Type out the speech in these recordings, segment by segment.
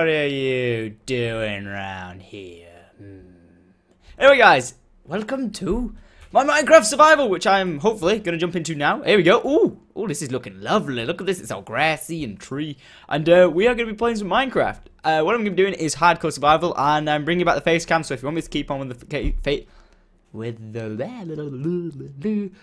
what are you doing around here? Hmm. Anyway, guys, welcome to my Minecraft survival, which I'm hopefully going to jump into now. Here we go. Ooh, oh, this is looking lovely. Look at this. It's all grassy and tree. And uh, we are going to be playing some Minecraft. Uh, what I'm going to be doing is hardcore survival, and I'm bringing back the face cam. So if you want me to keep on with the face with the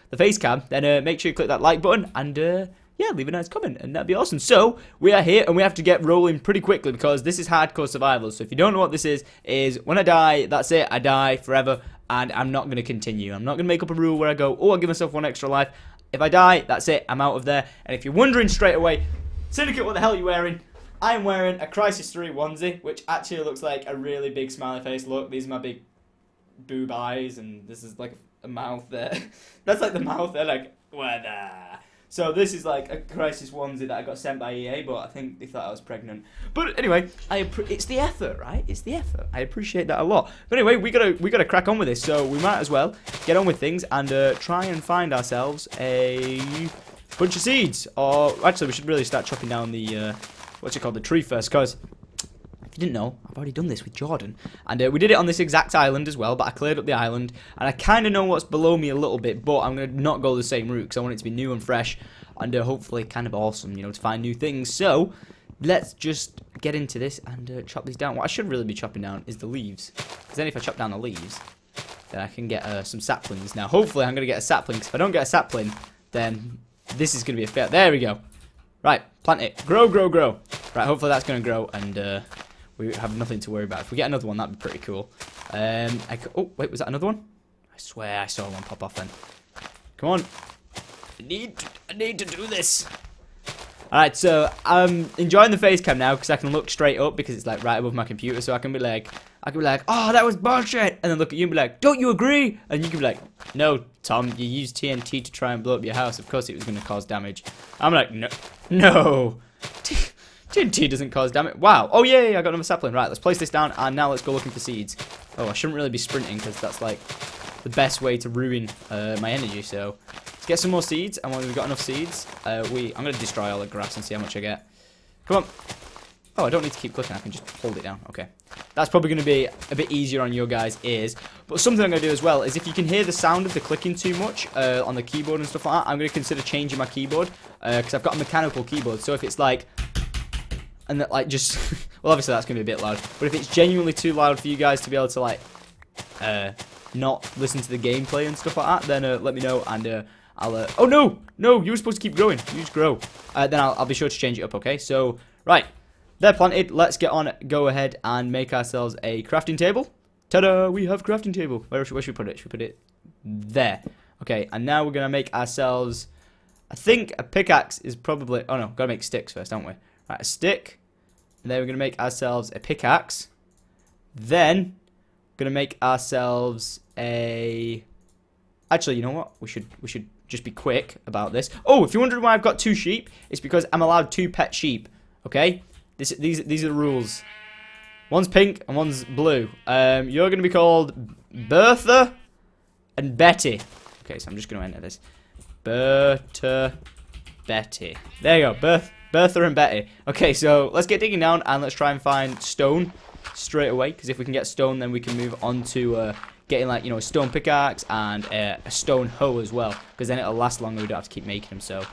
the face cam, then uh, make sure you click that like button and uh, yeah, leave a nice comment, and that'd be awesome. So, we are here, and we have to get rolling pretty quickly, because this is hardcore survival. So, if you don't know what this is, is when I die, that's it, I die forever, and I'm not going to continue. I'm not going to make up a rule where I go, oh, I'll give myself one extra life. If I die, that's it, I'm out of there. And if you're wondering straight away, Syndicate, what the hell are you wearing? I'm wearing a Crysis 3 onesie, which actually looks like a really big smiley face. Look, these are my big boob eyes, and this is like a mouth there. that's like the mouth there, like, where the... So this is like a Crysis onesie that I got sent by EA, but I think they thought I was pregnant. But anyway, I it's the effort, right? It's the effort. I appreciate that a lot. But anyway, we gotta we gotta crack on with this. So we might as well get on with things and uh, try and find ourselves a bunch of seeds. Or actually, we should really start chopping down the uh, what's it called, the tree first, because you didn't know, I've already done this with Jordan. And uh, we did it on this exact island as well, but I cleared up the island. And I kind of know what's below me a little bit, but I'm going to not go the same route because I want it to be new and fresh. And uh, hopefully kind of awesome, you know, to find new things. So, let's just get into this and uh, chop these down. What I should really be chopping down is the leaves. Because then if I chop down the leaves, then I can get uh, some saplings. Now, hopefully I'm going to get a sapling. If I don't get a sapling, then this is going to be a fail. There we go. Right, plant it. Grow, grow, grow. Right, hopefully that's going to grow and uh, we have nothing to worry about. If we get another one, that'd be pretty cool. Um, I, oh, wait, was that another one? I swear I saw one pop off then. Come on. I need to, I need to do this. Alright, so I'm enjoying the face cam now because I can look straight up because it's like right above my computer. So I can be like, I can be like, oh, that was bullshit. And then look at you and be like, don't you agree? And you can be like, no, Tom, you used TNT to try and blow up your house. Of course it was going to cause damage. I'm like, no, no. TNT doesn't cause damage. Wow. Oh, yeah, I got another sapling. Right, let's place this down, and now let's go looking for seeds. Oh, I shouldn't really be sprinting, because that's, like, the best way to ruin uh, my energy, so... Let's get some more seeds, and when we've got enough seeds, uh, we... I'm going to destroy all the grass and see how much I get. Come on. Oh, I don't need to keep clicking. I can just hold it down. Okay. That's probably going to be a bit easier on your guys' ears. But something I'm going to do as well is if you can hear the sound of the clicking too much uh, on the keyboard and stuff like that, I'm going to consider changing my keyboard. Because uh, I've got a mechanical keyboard. So if it's like and that like just well obviously that's gonna be a bit loud but if it's genuinely too loud for you guys to be able to like uh not listen to the gameplay and stuff like that then uh, let me know and uh, I'll uh, oh no! No you were supposed to keep growing. You just grow. Uh, then I'll, I'll be sure to change it up okay? So right. They're planted. Let's get on. Go ahead and make ourselves a crafting table. Ta-da! We have crafting table. Where should, where should we put it? Should we put it there? Okay and now we're gonna make ourselves I think a pickaxe is probably oh no. Gotta make sticks first don't we Right, a stick. And then we're going to make ourselves a pickaxe. Then, we're going to make ourselves a... Actually, you know what? We should we should just be quick about this. Oh, if you're wondering why I've got two sheep, it's because I'm allowed two pet sheep. Okay? This, these, these are the rules. One's pink and one's blue. Um, you're going to be called Bertha and Betty. Okay, so I'm just going to enter this. Bertha, Betty. There you go. Bertha. Bertha and Betty. Okay, so let's get digging down and let's try and find stone straight away. Because if we can get stone, then we can move on to uh, getting like, you know, a stone pickaxe and uh, a stone hoe as well. Because then it'll last longer. We don't have to keep making them. So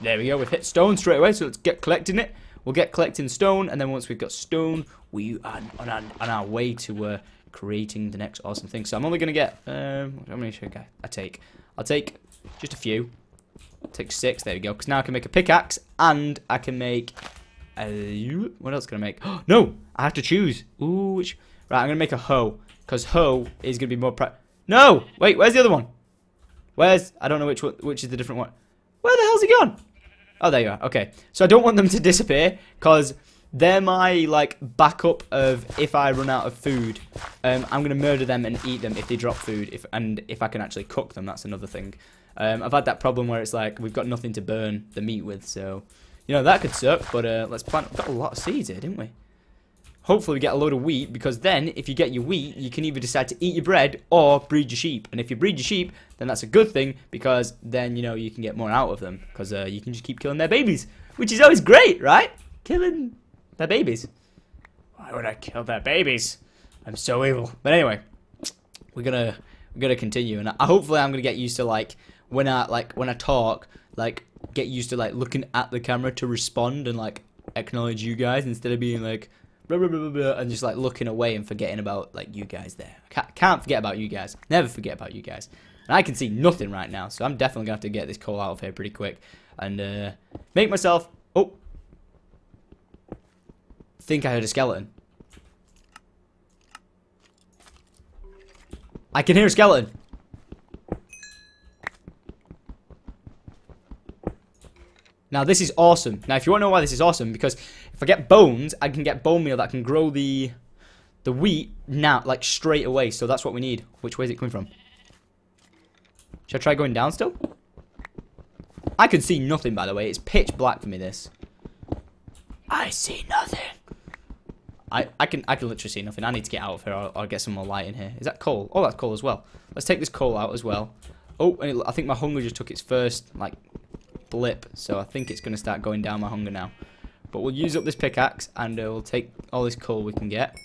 there we go. We've hit stone straight away. So let's get collecting it. We'll get collecting stone. And then once we've got stone, we are on our, on our way to uh, creating the next awesome thing. So I'm only going to get, um, how many should I take? I'll take just a few. Take six, there we go. Because now I can make a pickaxe and I can make a... What else can I make? no! I have to choose. Ooh, which... Right, I'm going to make a hoe. Because hoe is going to be more... No! Wait, where's the other one? Where's... I don't know which one, which is the different one. Where the hell's he gone? Oh, there you are. Okay. So I don't want them to disappear because they're my, like, backup of if I run out of food. Um, I'm going to murder them and eat them if they drop food. If And if I can actually cook them, that's another thing. Um, I've had that problem where it's like we've got nothing to burn the meat with, so you know that could suck. But uh, let's plant. We've got a lot of seeds here, didn't we? Hopefully we get a load of wheat because then if you get your wheat, you can either decide to eat your bread or breed your sheep. And if you breed your sheep, then that's a good thing because then you know you can get more out of them because uh, you can just keep killing their babies, which is always great, right? Killing their babies. Why would I kill their babies? I'm so evil. But anyway, we're gonna we're gonna continue, and I, hopefully I'm gonna get used to like when I like when I talk, like get used to like looking at the camera to respond and like acknowledge you guys instead of being like blah, blah, blah, blah, and just like looking away and forgetting about like you guys there. Can't, can't forget about you guys. Never forget about you guys. And I can see nothing right now, so I'm definitely gonna have to get this call out of here pretty quick and uh, make myself. Oh, think I heard a skeleton. I can hear a skeleton. Now this is awesome. Now if you want to know why this is awesome, because if I get bones, I can get bone meal that can grow the the wheat now, like straight away. So that's what we need. Which way is it coming from? Should I try going down still? I can see nothing, by the way. It's pitch black for me, this. I see nothing. I, I can I can literally see nothing. I need to get out of here. I'll, I'll get some more light in here. Is that coal? Oh, that's coal as well. Let's take this coal out as well. Oh, and it, I think my hunger just took its first, like, blip. So I think it's going to start going down my hunger now. But we'll use up this pickaxe and uh, we'll take all this coal we can get.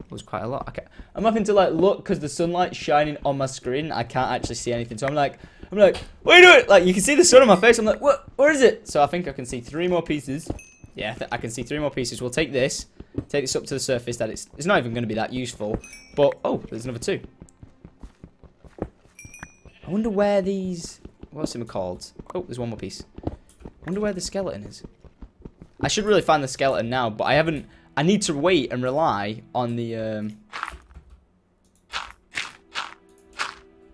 It was quite a lot. Okay. I'm having to like look because the sunlight's shining on my screen. I can't actually see anything. So I'm like, I'm like, what are you doing? Like you can see the sun on my face. I'm like, what? Where is it? So I think I can see three more pieces. Yeah, I can see three more pieces. We'll take this, take this up to the surface. That it's it's not even going to be that useful. But oh, there's another two. I wonder where these. What's them called? Oh, there's one more piece. I wonder where the skeleton is. I should really find the skeleton now, but I haven't... I need to wait and rely on the... Um...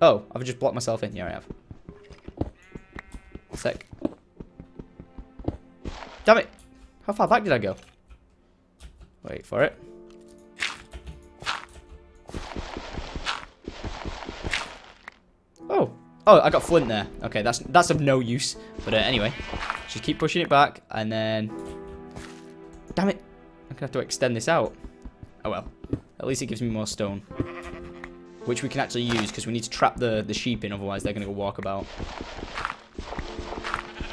Oh, I've just blocked myself in. Yeah, I have. Sec. Damn it! How far back did I go? Wait for it. Oh, Oh, I got flint there. Okay, that's that's of no use. But uh, anyway, just keep pushing it back, and then... Damn it! I'm going to have to extend this out. Oh well. At least it gives me more stone. Which we can actually use, because we need to trap the, the sheep in, otherwise they're going to go walk about.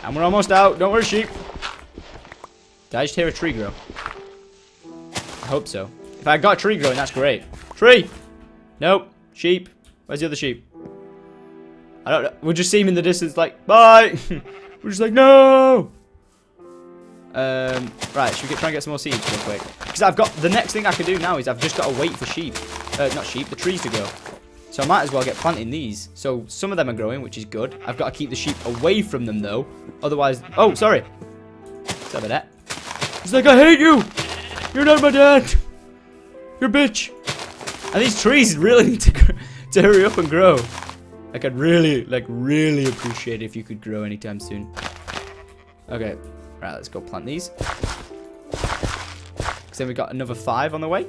And we're almost out. Don't worry, sheep. Did I just hear a tree grow? Hope so. If I got a tree growing, that's great. Tree! Nope. Sheep. Where's the other sheep? I don't know. We'll just see him in the distance like, bye! We're just like, no! Um, right, should we get, try and get some more seeds real quick? Because I've got, the next thing I can do now is I've just got to wait for sheep. Uh, not sheep, the trees to grow. So I might as well get planting these. So some of them are growing, which is good. I've got to keep the sheep away from them, though. Otherwise, oh, sorry. That. He's like, I hate you! You're not my dad! You're a bitch! And these trees really need to, to hurry up and grow. Like, I'd really, like, really appreciate if you could grow anytime soon. Okay. Right, let's go plant these. Because then we got another five on the way.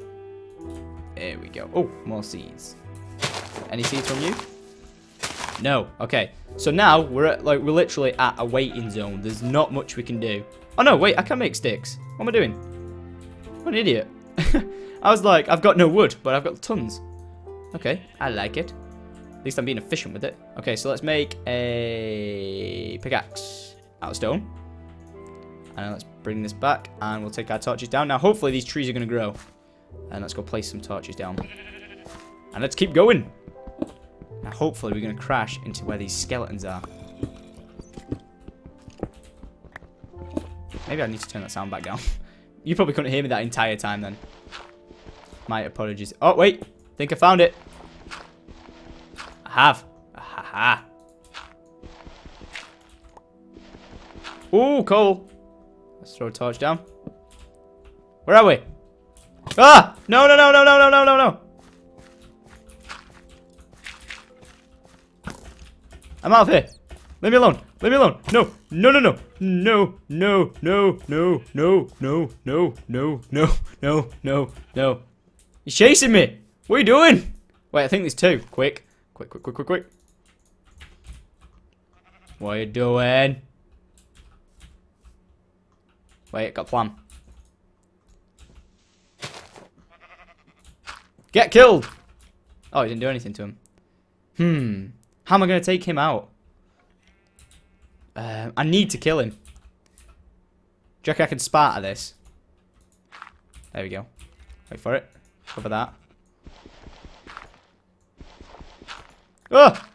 There we go. Oh, more seeds. Any seeds from you? No. Okay. So now we're at, like, we're literally at a waiting zone. There's not much we can do. Oh, no, wait. I can make sticks. What am I doing? What an idiot. I was like, I've got no wood, but I've got tons. Okay, I like it. At least I'm being efficient with it. Okay, so let's make a pickaxe out of stone. And let's bring this back and we'll take our torches down. Now, hopefully these trees are going to grow. And let's go place some torches down. And let's keep going. Now, hopefully we're going to crash into where these skeletons are. Maybe I need to turn that sound back down. you probably couldn't hear me that entire time then. My apologies. Oh, wait. think I found it I have. Ha ha. Ooh, coal. Let's throw a torch down. Where are we? Ah! No, no, no, no, no, no, no, no, no. I'm out of here. Leave me alone. Leave me alone. No. No, no, no. No, no, no, no, no, no, no, no, no, no, no, no. He's chasing me. What are you doing? Wait, I think there's two. Quick. Quick, quick, quick, quick, quick. What are you doing? Wait, got plan. Get killed! Oh, he didn't do anything to him. Hmm. How am I going to take him out? Uh, I need to kill him. Do you reckon I can Sparta this? There we go. Wait for it. Cover that. Oh!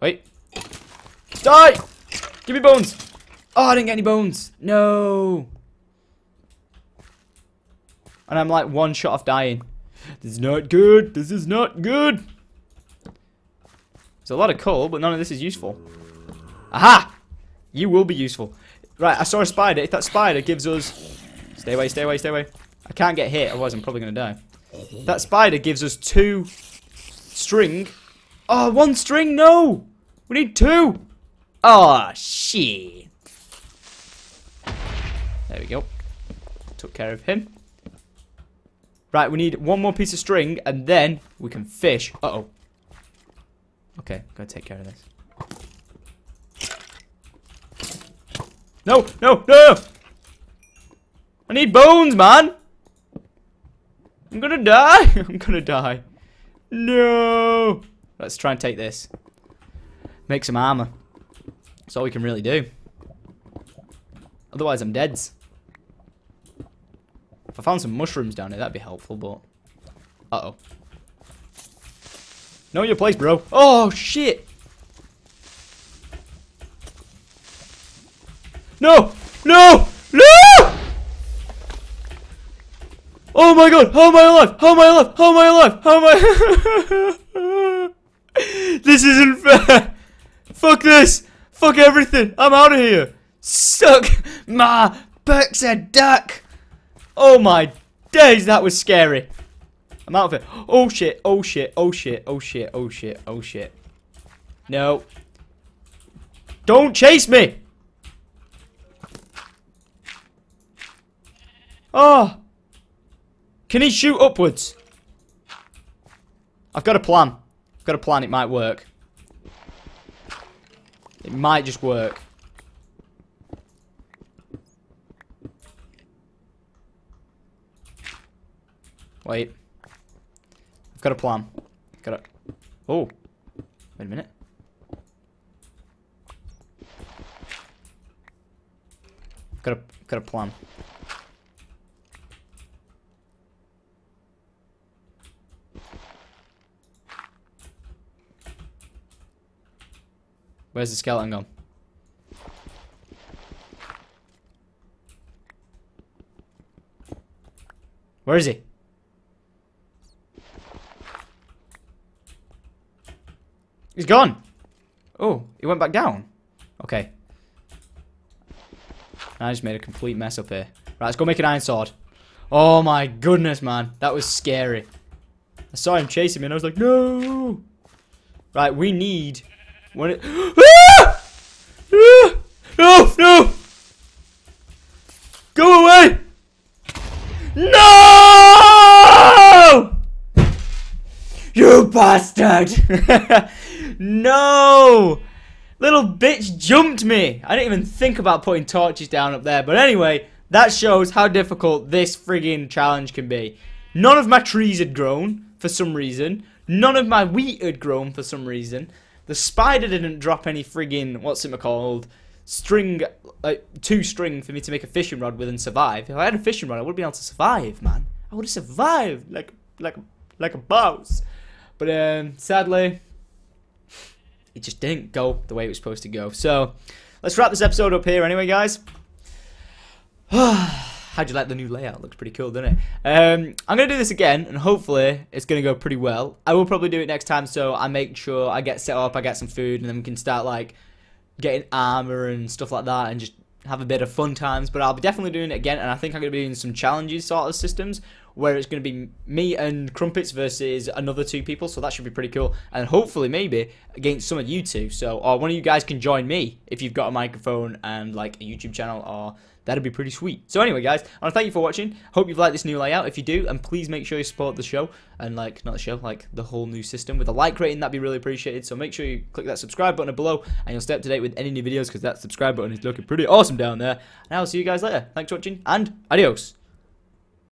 Wait. Die! Give me bones! Oh, I didn't get any bones. No. And I'm like one shot off dying. This is not good. This is not good. There's a lot of coal, but none of this is useful. Aha! You will be useful. Right, I saw a spider. If that spider gives us... Stay away, stay away, stay away. I can't get hit, otherwise I'm probably going to die. That spider gives us two string. Oh, one string? No! We need two! Oh, shit. There we go. Took care of him. Right, we need one more piece of string, and then we can fish. Uh-oh. Okay, gotta take care of this. No, no, no! I need bones, man! I'm gonna die! I'm gonna die. No! Let's try and take this. Make some armor. That's all we can really do. Otherwise, I'm dead. If I found some mushrooms down here, that'd be helpful, but... Uh-oh. Know your place, bro. Oh, shit! No! No! No! Oh my god! How am I alive? How am I alive? How am I alive? How am I... this isn't fair! Fuck this! Fuck everything! I'm out of here! Suck my a duck! Oh my days, that was scary. I'm out of it. Oh shit, oh shit, oh shit, oh shit, oh shit, oh shit. No. Don't chase me! Oh! Can he shoot upwards? I've got a plan. I've got a plan, it might work. It might just work. Wait. I've got a plan. Got a... Oh. Wait a minute. Got a got a plan. Where's the skeleton gone? Where is he? He's gone. Oh, he went back down. Okay. I just made a complete mess up here. Right, let's go make an iron sword. Oh my goodness, man. That was scary. I saw him chasing me and I was like, no. Right, we need... When it... Ah! Ah! No, no. Go away. No! You bastard! no! Little bitch jumped me. I didn't even think about putting torches down up there. But anyway, that shows how difficult this frigging challenge can be. None of my trees had grown for some reason. None of my wheat had grown for some reason. The spider didn't drop any frigging, what's it called, string, like two string for me to make a fishing rod with and survive. If I had a fishing rod, I would have been able to survive, man. I would have survived like, like, like a boss. But um, sadly, it just didn't go the way it was supposed to go. So, let's wrap this episode up here anyway, guys. How'd you like the new layout? Looks pretty cool, doesn't it? Um, I'm going to do this again, and hopefully it's going to go pretty well. I will probably do it next time, so I make sure I get set up, I get some food, and then we can start, like, getting armor and stuff like that, and just have a bit of fun times. But I'll be definitely doing it again, and I think I'm going to be doing some challenges sort of systems, where it's going to be me and Crumpets versus another two people, so that should be pretty cool. And hopefully, maybe, against some of you two. So, or one of you guys can join me if you've got a microphone and, like, a YouTube channel, or that'd be pretty sweet. So anyway, guys, I want to thank you for watching. Hope you've liked this new layout. If you do, and please make sure you support the show, and, like, not the show, like, the whole new system. With a like rating, that'd be really appreciated. So make sure you click that subscribe button below, and you'll stay up to date with any new videos, because that subscribe button is looking pretty awesome down there. And I'll see you guys later. Thanks for watching, and adios.